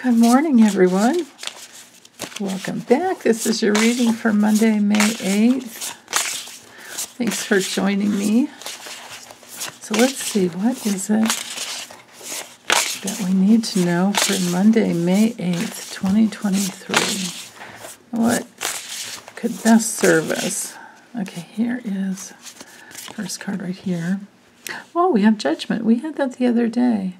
Good morning, everyone. Welcome back. This is your reading for Monday, May 8th. Thanks for joining me. So let's see, what is it that we need to know for Monday, May 8th, 2023? What could best serve us? Okay, here is first card right here. Oh, we have judgment. We had that the other day.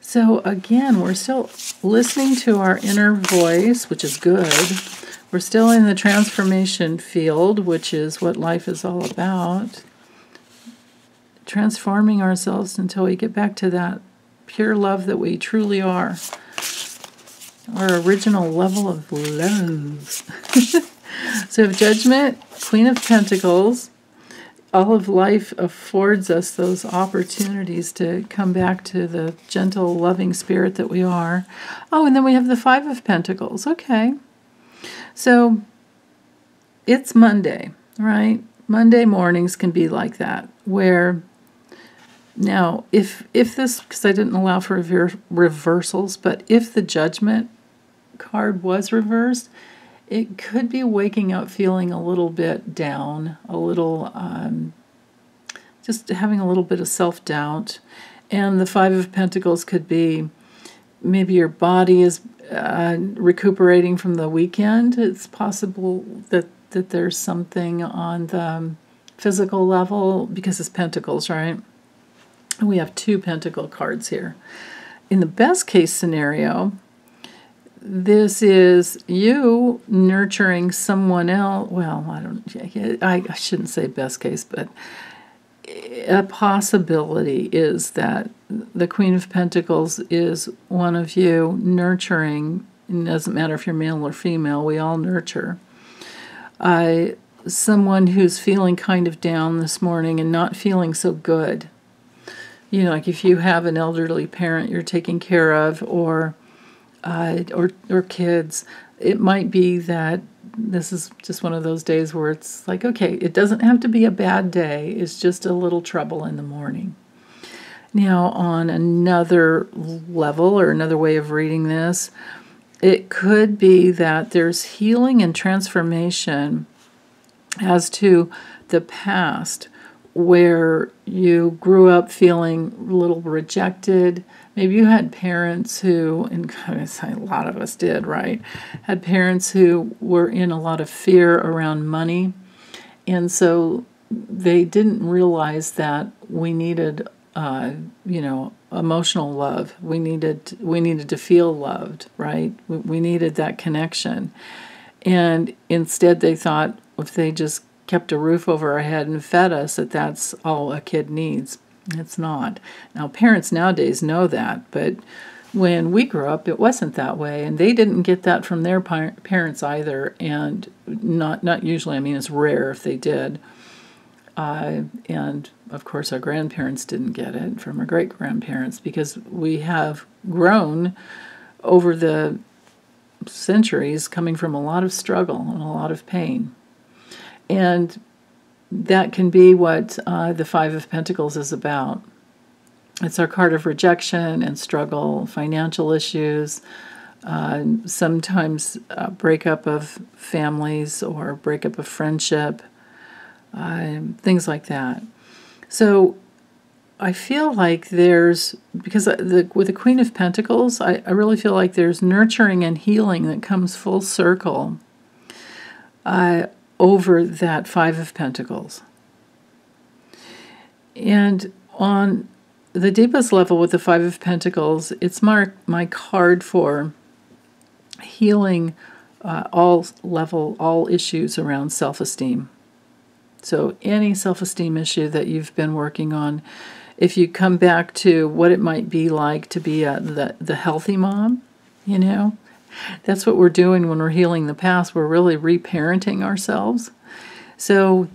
So again, we're still listening to our inner voice, which is good. We're still in the transformation field, which is what life is all about. Transforming ourselves until we get back to that pure love that we truly are. Our original level of love. so judgment, Queen of Pentacles, all of life affords us those opportunities to come back to the gentle, loving spirit that we are. Oh, and then we have the Five of Pentacles. Okay. So it's Monday, right? Monday mornings can be like that, where now if if this because I didn't allow for rever- reversals, but if the judgment card was reversed, it could be waking up feeling a little bit down, a little um, just having a little bit of self doubt. And the Five of Pentacles could be maybe your body is uh, recuperating from the weekend. It's possible that, that there's something on the physical level because it's Pentacles, right? And we have two Pentacle cards here. In the best case scenario, this is you nurturing someone else. Well, I don't. I, shouldn't say best case, but a possibility is that the Queen of Pentacles is one of you nurturing. It doesn't matter if you're male or female. We all nurture. Uh, someone who's feeling kind of down this morning and not feeling so good. You know, like if you have an elderly parent you're taking care of, or uh, or or kids. It might be that this is just one of those days where it's like, okay, it doesn't have to be a bad day. It's just a little trouble in the morning. Now, on another level or another way of reading this, it could be that there's healing and transformation as to the past where you grew up feeling a little rejected. Maybe you had parents who, and a lot of us did, right? Had parents who were in a lot of fear around money. And so they didn't realize that we needed, uh, you know, emotional love. We needed, we needed to feel loved, right? We, we needed that connection. And instead, they thought if they just kept a roof over our head and fed us that that's all a kid needs. It's not. Now, parents nowadays know that, but when we grew up, it wasn't that way, and they didn't get that from their parents either. And not not usually. I mean, it's rare if they did. Uh, and of course, our grandparents didn't get it from our great grandparents because we have grown over the centuries coming from a lot of struggle and a lot of pain. And that can be what uh, the Five of Pentacles is about. It's our card of rejection and struggle, financial issues, uh, sometimes breakup of families or breakup of friendship, uh, things like that. So I feel like there's, because the, with the Queen of Pentacles, I, I really feel like there's nurturing and healing that comes full circle. Uh, over that Five of Pentacles. And on the deepest level with the Five of Pentacles, it's my, my card for healing uh, all level, all issues around self esteem. So, any self esteem issue that you've been working on, if you come back to what it might be like to be a, the, the healthy mom, you know, that's what we're doing when we're healing the past. We're really reparenting ourselves. So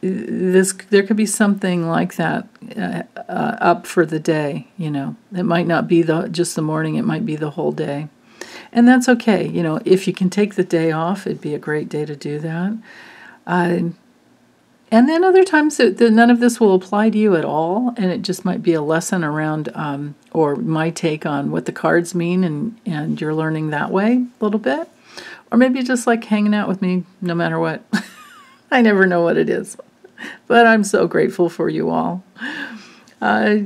this there could be something like that uh, uh, up for the day. You know, it might not be the just the morning. It might be the whole day, and that's okay. You know, if you can take the day off, it'd be a great day to do that. Uh, and then other times that none of this will apply to you at all, and it just might be a lesson around um, or my take on what the cards mean, and and you're learning that way a little bit, or maybe just like hanging out with me no matter what. I never know what it is, but I'm so grateful for you all. Uh,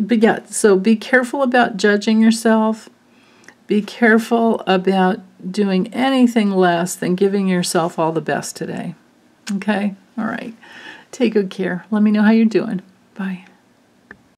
but yeah, so be careful about judging yourself. Be careful about doing anything less than giving yourself all the best today. Okay? All right. Take good care. Let me know how you're doing. Bye.